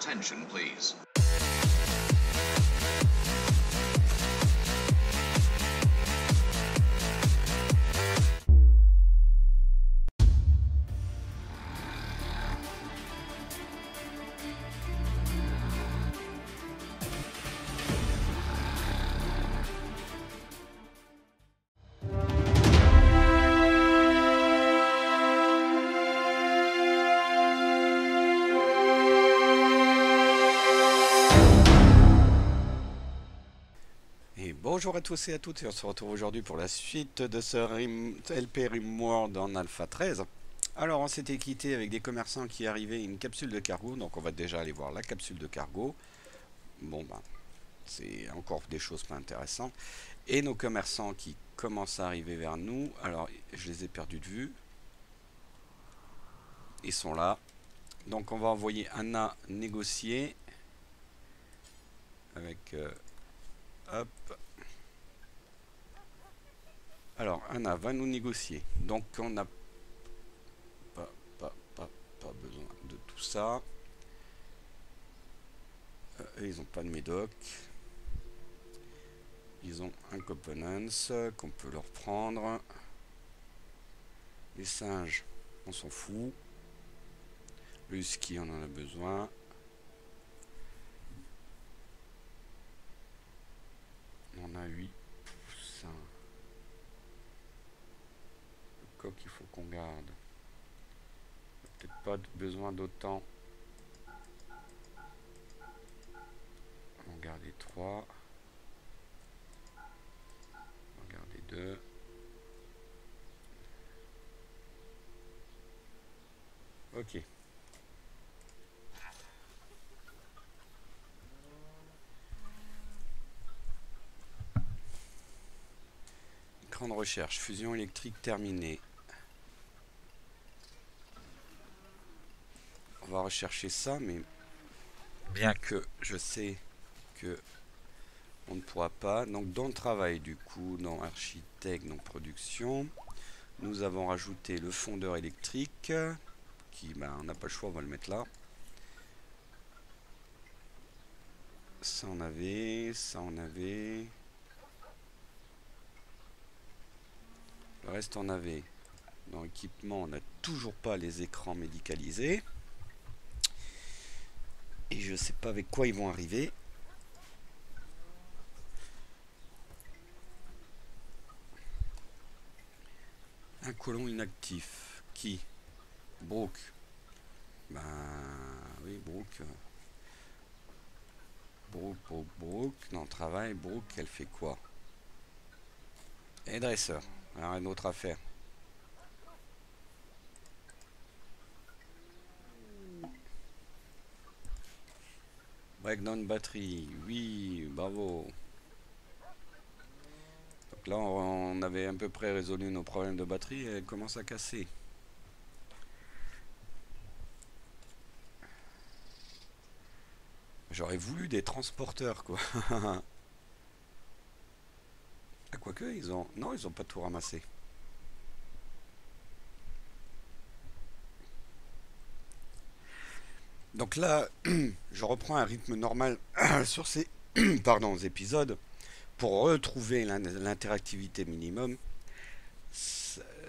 attention, please. Bonjour à tous et à toutes, et on se retrouve aujourd'hui pour la suite de ce LP Rimworld en Alpha 13. Alors on s'était quitté avec des commerçants qui arrivaient une capsule de cargo, donc on va déjà aller voir la capsule de cargo. Bon ben, c'est encore des choses pas intéressantes. Et nos commerçants qui commencent à arriver vers nous, alors je les ai perdus de vue. Ils sont là. Donc on va envoyer Anna négocier avec... Euh, hop, alors, Anna va nous négocier. Donc, on n'a pas, besoin de tout ça. Euh, ils n'ont pas de médoc. Ils ont un components qu'on peut leur prendre. Les singes, on s'en fout. Le ski, on en a besoin. On a 8 qu'il faut qu'on garde. Peut-être pas besoin d'autant. On va garder 3. On va garder 2. Ok. Écran de recherche, fusion électrique terminée. Va rechercher ça, mais bien que je sais que on ne pourra pas. Donc dans le travail du coup, dans architecte, dans production, nous avons rajouté le fondeur électrique, qui ben, on n'a pas le choix, on va le mettre là. Ça on avait, ça on avait. Le reste on avait. Dans l'équipement, on n'a toujours pas les écrans médicalisés. Et je sais pas avec quoi ils vont arriver. Un colon inactif. Qui? Brooke. Ben oui, Brooke. Brooke, Brooke, Brooke. Non, travail. Brooke, elle fait quoi? Et dresseur. Alors, une autre affaire. Breakdown batterie, oui, bravo. Donc là, on avait à peu près résolu nos problèmes de batterie et elle commence à casser. J'aurais voulu des transporteurs, quoi. ah, quoique, ils ont... Non, ils ont pas tout ramassé. Donc là, je reprends un rythme normal sur ces pardon, épisodes pour retrouver l'interactivité minimum.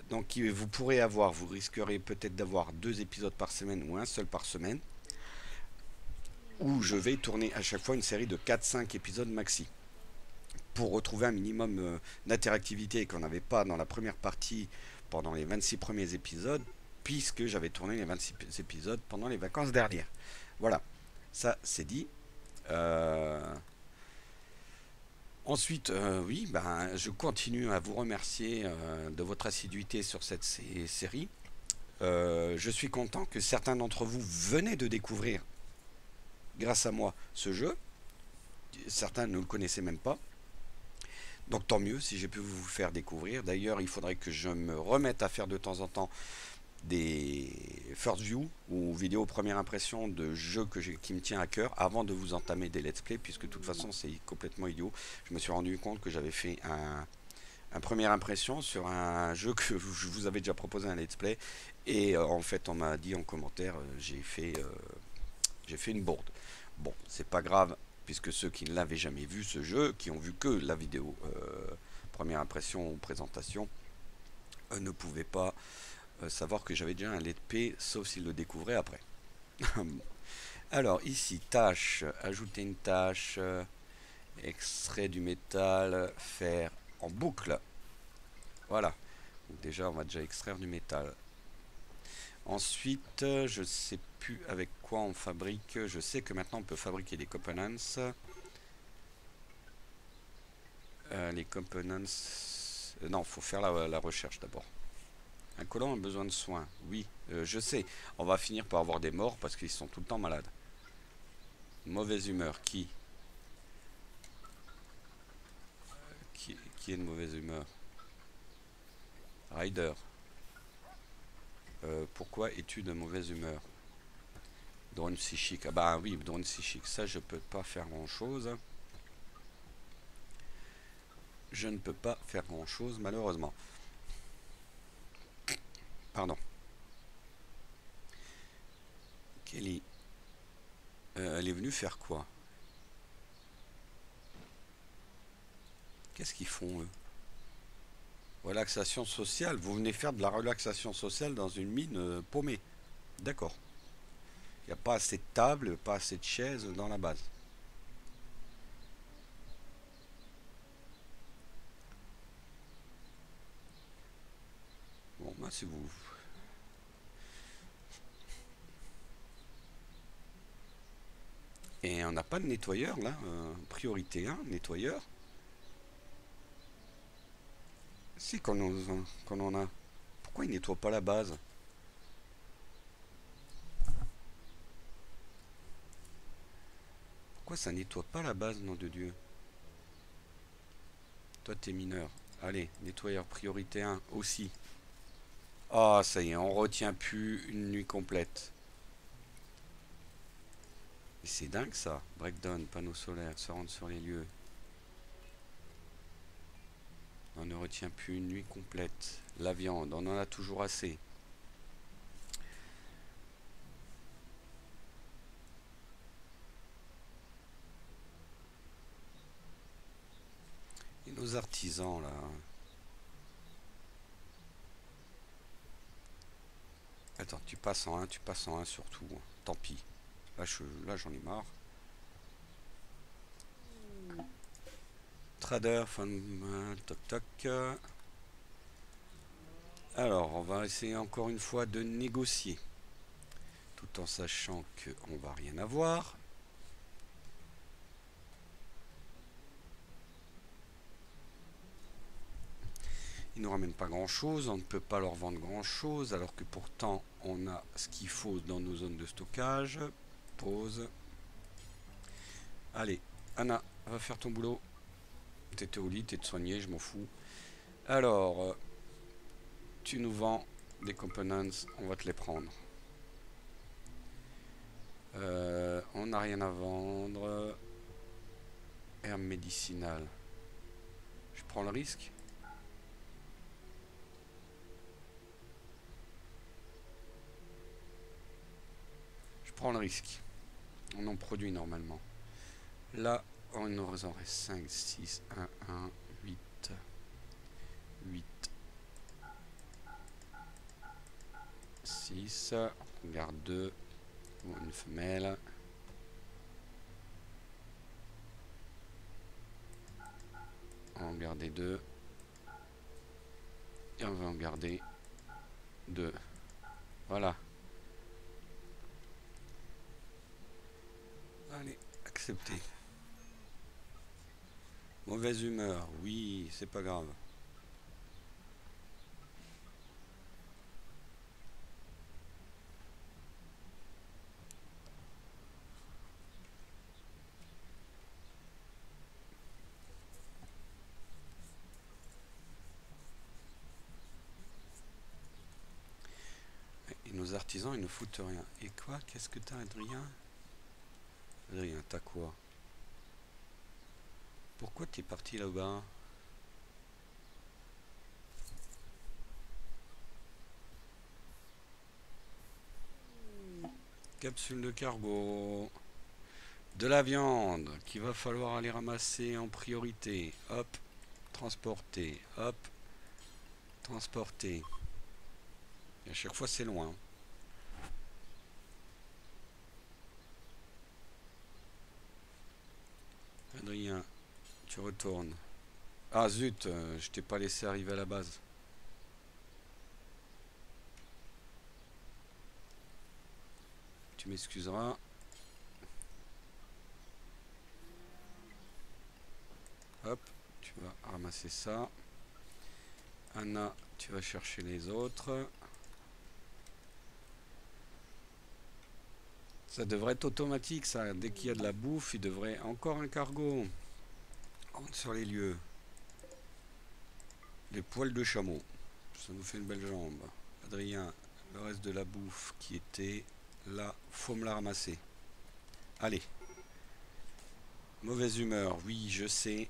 Donc vous pourrez avoir, vous risquerez peut-être d'avoir deux épisodes par semaine ou un seul par semaine. Où je vais tourner à chaque fois une série de 4-5 épisodes maxi. Pour retrouver un minimum euh, d'interactivité qu'on n'avait pas dans la première partie pendant les 26 premiers épisodes puisque j'avais tourné les 26 épisodes pendant les vacances dernières. Voilà, ça c'est dit. Euh, ensuite, euh, oui, ben, je continue à vous remercier euh, de votre assiduité sur cette série. je suis content que certains d'entre vous venez de découvrir, grâce à moi, ce jeu. Certains ne le connaissaient même pas. Donc tant mieux si j'ai pu vous faire découvrir. D'ailleurs, il faudrait que je me remette à faire de temps en temps des first view ou vidéos première impression de jeux que qui me tient à cœur avant de vous entamer des let's play puisque de toute façon c'est complètement idiot. Je me suis rendu compte que j'avais fait un, première impression sur un jeu que je vous avais déjà proposé un let's play et euh, en fait on m'a dit en commentaire euh, j'ai fait euh, J'ai fait une bourde. Bon, c'est pas grave, puisque ceux qui ne l'avaient jamais vu ce jeu, qui ont vu que la vidéo première impression ou présentation, ne pouvaient pas savoir que j'avais déjà un LP, sauf s'ils le découvraient après. Alors ici, tâche, ajouter une tâche, extrait du métal, faire en boucle. Voilà. déjà, on va déjà extraire du métal. Ensuite, je sais plus avec quoi on fabrique. Je sais que maintenant on peut fabriquer des components. Euh, les components... Euh, non, faut faire la, recherche d'abord. Un colon a besoin de soins. Oui, euh, je sais. On va finir par avoir des morts parce qu'ils sont tout le temps malades. Mauvaise humeur. Qui? Qui, qui est de mauvaise humeur? Rider. pourquoi es-tu de mauvaise humeur? Drone psychique. Ah bah oui, drone psychique. Ça, je peux pas faire grand chose. Je ne peux pas faire grand chose, malheureusement. Pardon. Kelly. Euh, elle est venue faire quoi? Qu'est-ce qu'ils font, eux? Relaxation sociale. Vous venez faire de la relaxation sociale dans une mine euh, paumée. D'accord. Il n'y a pas assez de tables, pas assez de chaises dans la base. C'est vous. Et on n'a pas de nettoyeur là. Euh, priorité 1, nettoyeur. Si, qu'on on a. Pourquoi il nettoie pas la base? Ça nettoie pas la base, nom de Dieu? Toi, t'es mineur. Allez, nettoyeur priorité 1 aussi. Ah, ça y est, on retient plus une nuit complète. C'est dingue ça. Breakdown, panneau solaire, se rendre sur les lieux. On ne retient plus une nuit complète. La viande, on en a toujours assez. nos artisans là. Attends, tu passes en un, tu passes en un surtout. Tant pis. Là, je, là, j'en ai marre. Trader, fun, toc toc. Alors, on va essayer encore une fois de négocier. Tout en sachant qu'on va rien avoir. Ils nous ramènent pas grand chose, on ne peut pas leur vendre grand chose, alors que pourtant on a ce qu'il faut dans nos zones de stockage. Pause. Allez, Anna, va faire ton boulot. T'étais au lit, t'es de soigner, je m'en fous. Alors, euh, tu nous vends des components, on va te les prendre. Euh, on n'a rien à vendre. Herbe médicinale. Je prends le risque? Prend le risque. On en produit normalement. Là, on nous en reste 5, 6, 1, 1, 8, 8, 6. On garde 2. Une femelle. On va en garder 2. Et on va en garder 2. Voilà. Allez, accepter. Mauvaise humeur, oui, c'est pas grave. Et nos artisans, ils ne foutent rien. Et quoi? Qu'est-ce que t'as, Adrien? Rien, t'as quoi? Pourquoi t'es parti là-bas? Capsules de cargo. De la viande qu'il va falloir aller ramasser en priorité. Hop, transporter. Hop, transporter. Et à chaque fois, c'est loin. Adrien, tu retournes. Ah zut, euh, je t'ai pas laissé arriver à la base. Tu m'excuseras. Hop, tu vas ramasser ça. Anna, tu vas chercher les autres. Ça devrait être automatique, ça. Dès qu'il y a de la bouffe, il devrait... Encore un cargo. Rentre sur les lieux. Les poils de chameau. Ça nous fait une belle jambe. Adrien, le reste de la bouffe qui était là, faut me la ramasser. Allez. Mauvaise humeur, oui, je sais.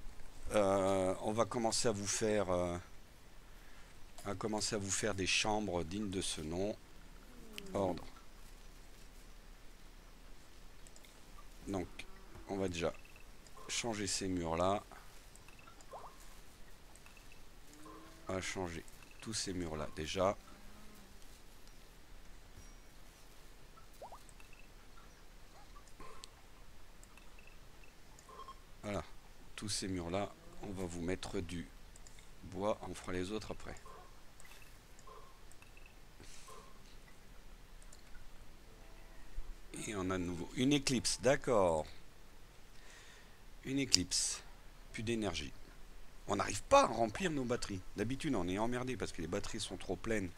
Euh, on va commencer à vous faire... Euh, à commencer à vous faire des chambres dignes de ce nom. Ordre. Donc, on va déjà changer ces murs-là. On changer tous ces murs-là déjà. Voilà, tous ces murs-là, on va vous mettre du bois, on fera les autres après. Et on a de nouveau une éclipse, d'accord. Une éclipse. Plus d'énergie. On n'arrive pas à remplir nos batteries. D'habitude, on est emmerdé parce que les batteries sont trop pleines.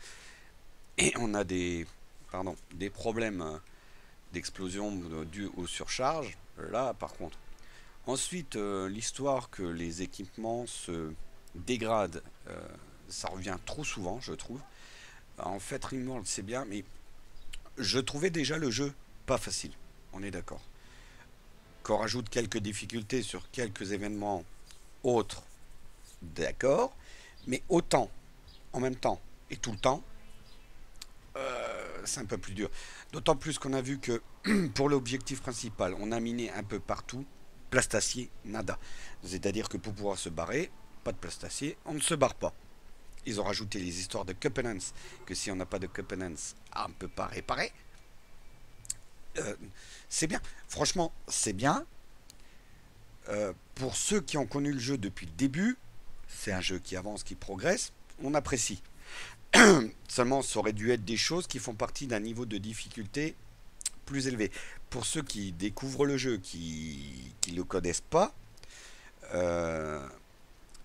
Et on a des, pardon, des problèmes euh, d'explosion dû aux surcharges. Là, par contre. Ensuite, euh, l'histoire que les équipements se dégradent, euh, ça revient trop souvent, je trouve. En fait, Ringworld, c'est bien, mais je trouvais déjà le jeu pas facile, on est d'accord. Qu'on rajoute quelques difficultés sur quelques événements autres, d'accord, mais autant, en même temps et tout le temps, euh, c'est un peu plus dur. D'autant plus qu'on a vu que pour l'objectif principal, on a miné un peu partout, plastacier, nada. C'est-à-dire que pour pouvoir se barrer, pas de plastacier, on ne se barre pas. Ils ont rajouté les histoires de Copenhague, que si on n'a pas de Copenhague, on ne peut pas réparer. Euh, c'est bien. Franchement, c'est bien. Euh, pour ceux qui ont connu le jeu depuis le début, c'est un jeu qui avance, qui progresse, on apprécie. Seulement, ça aurait dû être des choses qui font partie d'un niveau de difficulté plus élevé. Pour ceux qui découvrent le jeu, qui ne le connaissent pas, euh,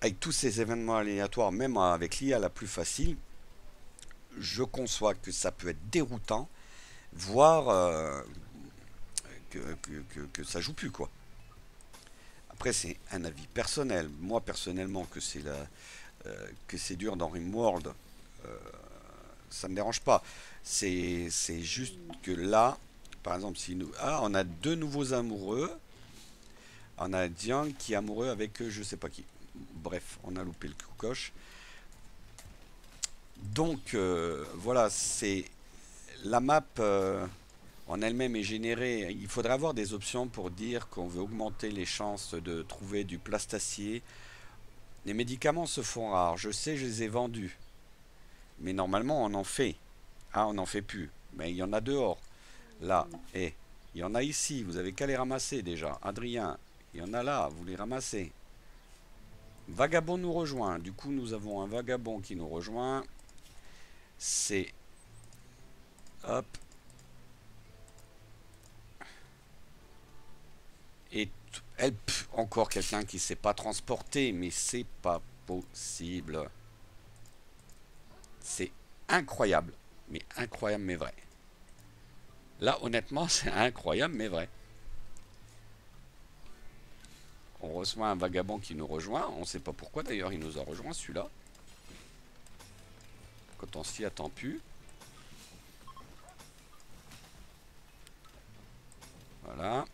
avec tous ces événements aléatoires, même avec l'IA la plus facile, je conçois que ça peut être déroutant voir euh, que, que, ça joue plus quoi. Après c'est un avis personnel. Moi personnellement que c'est la euh, que c'est dur dans Rimworld, euh, ça me dérange pas. C'est juste que là, par exemple, si nous ah on a deux nouveaux amoureux, on a Diane qui est amoureux avec je sais pas qui. Bref, on a loupé le coche. Donc voilà, c'est la map euh, en elle-même est générée. Il faudrait avoir des options pour dire qu'on veut augmenter les chances de trouver du plastacier. Les médicaments se font rares. Je sais, je les ai vendus. Mais normalement, on en fait. Ah, on n'en fait plus. Mais il y en a dehors. Là. Et il y en a ici. Vous avez qu'à les ramasser déjà. Adrien, il y en a là. Vous les ramassez. Vagabond nous rejoint. Du coup, nous avons un vagabond qui nous rejoint. C'est Hop. Et elle, encore quelqu'un qui ne sait pas transporter, mais c'est pas possible. C'est incroyable, mais incroyable mais vrai. Là, honnêtement, c'est incroyable mais vrai. On reçoit un vagabond qui nous rejoint. On ne sait pas pourquoi d'ailleurs il nous a rejoint celui-là. Quand on s'y attend plus. Voilà.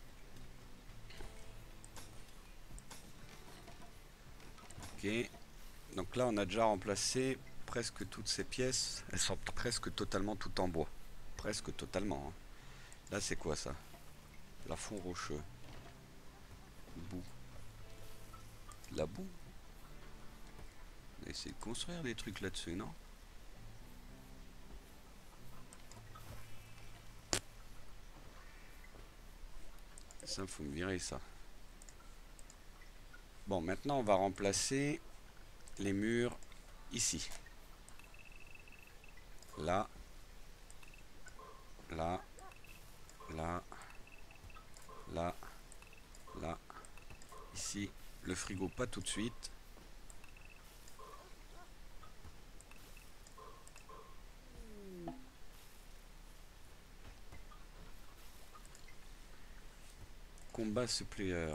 Ok. Donc là, on a déjà remplacé presque toutes ces pièces. Elles sont presque totalement toutes en bois. Presque totalement. Hein. Là, c'est quoi ça? Plafond rocheux. Boue. La boue? On va essayer de construire des trucs là-dessus, non? Ça, faut me virer ça. Bon, maintenant, on va remplacer les murs ici. Là. Là. Là. Là. Là. Ici. Le frigo, pas tout de suite. Combat supplier.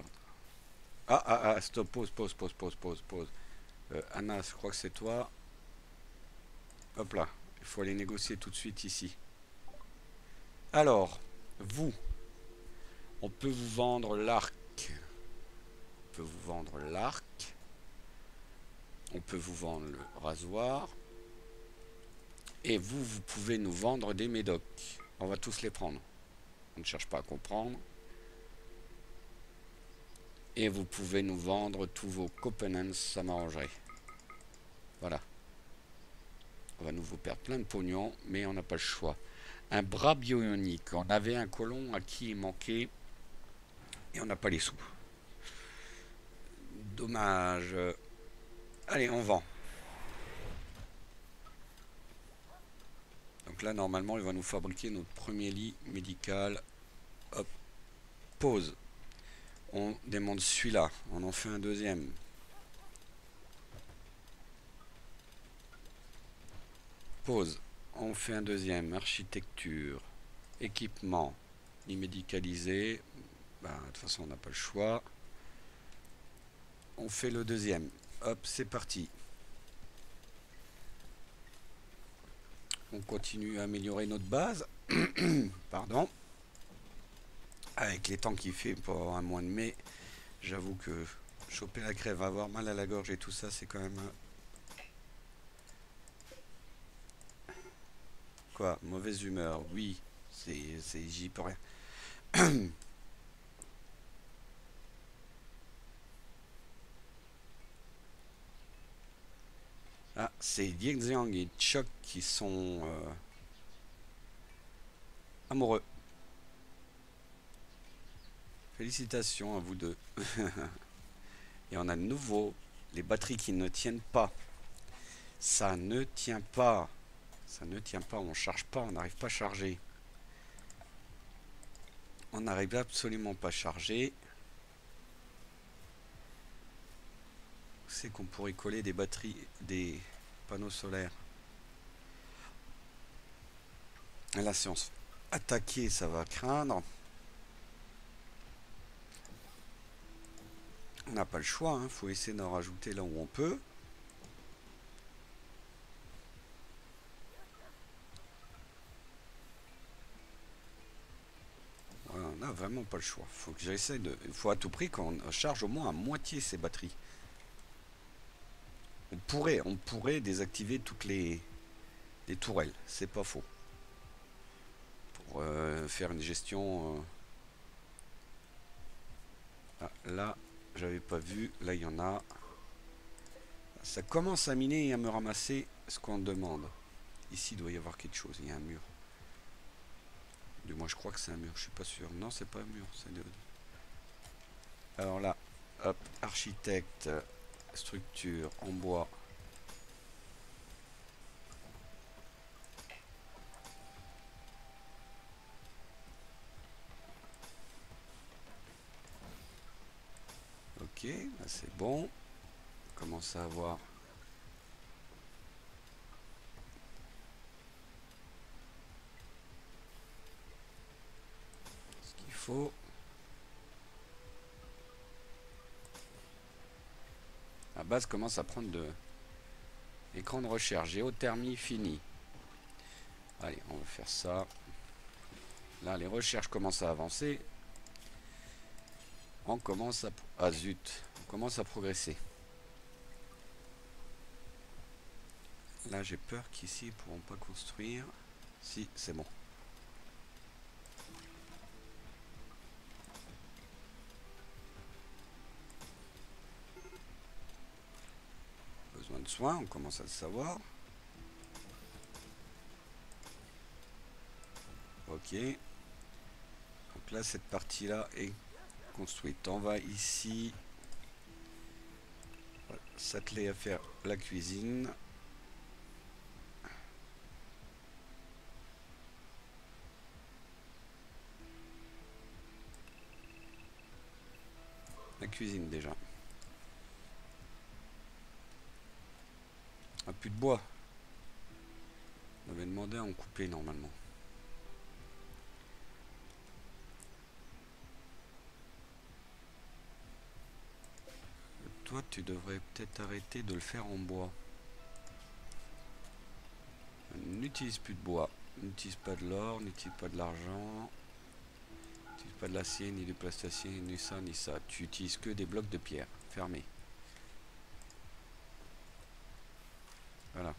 Ah, ah, ah, stop, pause, pause, pause, pause, pause, pause. Euh, Anna, je crois que c'est toi. Hop là, il faut aller négocier tout de suite ici. Alors, vous, on peut vous vendre l'arc. On peut vous vendre l'arc. On peut vous vendre le rasoir. Et vous, vous pouvez nous vendre des médocs. On va tous les prendre. On ne cherche pas à comprendre et vous pouvez nous vendre tous vos components, ça m'arrangerait. Voilà. On va nous vous perdre plein de pognon, mais on n'a pas le choix. Un bras bionique. On avait un colon à qui il manquait et on n'a pas les sous. Dommage. Allez, on vend. Donc là, normalement, il va nous fabriquer notre premier lit médical. Hop. Pause on démonte celui-là, on en fait un deuxième. Pause, on fait un deuxième, architecture, équipement, immédicalisé, ben, de toute façon on n'a pas le choix. On fait le deuxième, hop c'est parti. On continue à améliorer notre base, pardon avec les temps qu'il fait pour un mois de mai, j'avoue que choper la crève, avoir mal à la gorge et tout ça, c'est quand même... Quoi Mauvaise humeur, oui, c'est j'y peux rien. ah, c'est Xiang et Choc qui sont euh, amoureux. Félicitations à vous deux. Et on a de nouveau les batteries qui ne tiennent pas. Ça ne tient pas. Ça ne tient pas, on charge pas, on n'arrive pas à charger. On n'arrive absolument pas à charger. C'est qu'on pourrait coller des batteries, des panneaux solaires? là, si on se ça va craindre. On n'a pas le choix, il hein. faut essayer d'en rajouter là où on peut. On n'a vraiment pas le choix. Faut que j'essaie de. Il faut à tout prix qu'on charge au moins à moitié ces batteries. On pourrait, on pourrait désactiver toutes les, les tourelles, c'est pas faux. Pour euh, faire une gestion. Euh, ah, là, j'avais pas vu. Là, il y en a. Ça commence à miner et à me ramasser ce qu'on demande. Ici, il doit y avoir quelque chose. Il y a un mur. Du moins, je crois que c'est un mur. Je suis pas sûr. Non, c'est pas un mur. Alors là, hop, architecte, structure en bois. Ok, c'est bon. On commence à avoir ce qu'il faut. La base commence à prendre de écran de recherche. Géothermie fini. Allez, on va faire ça. Là, les recherches commencent à avancer on commence à... Ah zut, commence à progresser. Là, j'ai peur qu'ici, ils ne pourront pas construire. Si, c'est bon. Besoin de soins, on commence à le savoir. Ok. Donc là, cette partie-là est construite. On va ici s'atteler à faire la cuisine. La cuisine déjà. Ah, plus de bois. On avait demandé à en couper normalement. Toi, tu devrais peut-être arrêter de le faire en bois. N'utilise plus de bois. N'utilise pas de l'or, n'utilise pas de l'argent. N'utilise pas de l'acier, ni du plasticier, ni ça, ni ça. Tu utilises que des blocs de pierre. Fermés. Voilà.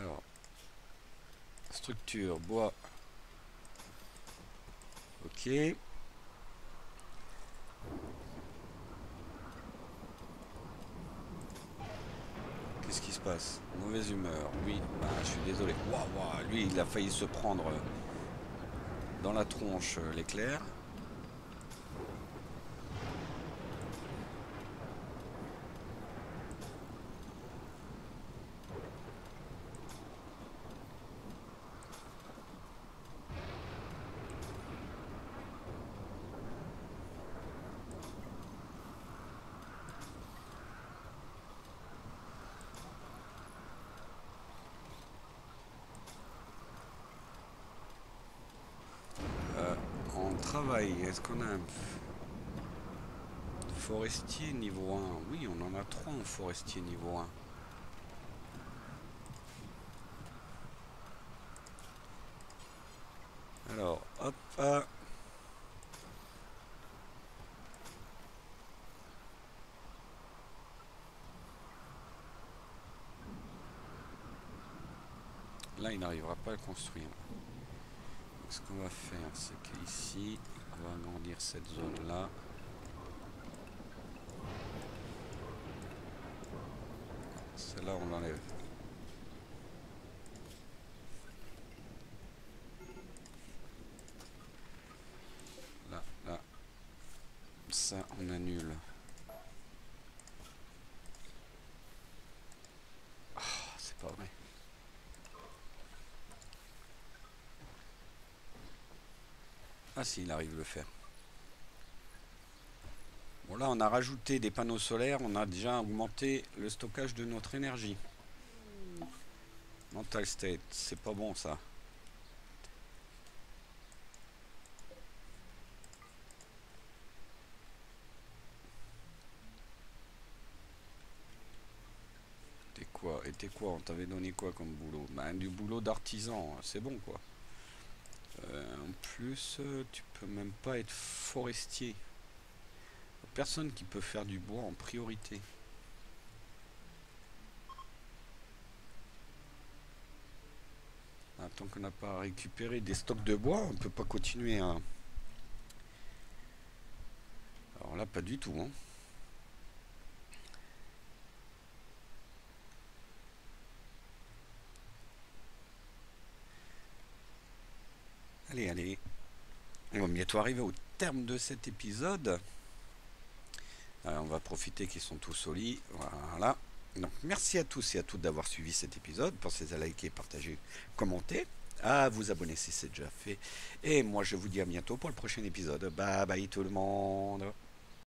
Alors, structure, bois. Ok. Qu'est-ce qui se passe? Mauvaise humeur. Oui, bah, je suis désolé. Waouh, lui, il a failli se prendre dans la tronche euh, l'éclair. Est-ce qu'on a un forestier niveau 1 Oui, on en a trois en forestier niveau 1. Alors, hop, ah. Là, il n'arrivera pas à construire ce qu'on va faire, c'est qu'ici, on va agrandir cette zone-là. Celle-là, on l'enlève. Là, là. Ça, on annule. Ah, c'est pas vrai. Ah si, il arrive le faire. Bon là, on a rajouté des panneaux solaires, on a déjà augmenté le stockage de notre énergie. Mental state, c'est pas bon ça. T'es quoi? Et t'es quoi? On t'avait donné quoi comme boulot? Ben du boulot d'artisan, c'est bon quoi. Euh, en plus, euh, tu peux même pas être forestier. Personne qui peut faire du bois en priorité. Ah, tant qu'on n'a pas récupéré des stocks de bois, on peut pas continuer à... Alors là, pas du tout. Hein. Allez, allez. On va bientôt arriver au terme de cet épisode. on va profiter qu'ils sont tous au lit. Voilà. Donc, merci à tous et à toutes d'avoir suivi cet épisode. Pensez à liker, partager, commenter. À vous abonner si c'est déjà fait. Et moi, je vous dis à bientôt pour le prochain épisode. Bye bye tout le monde.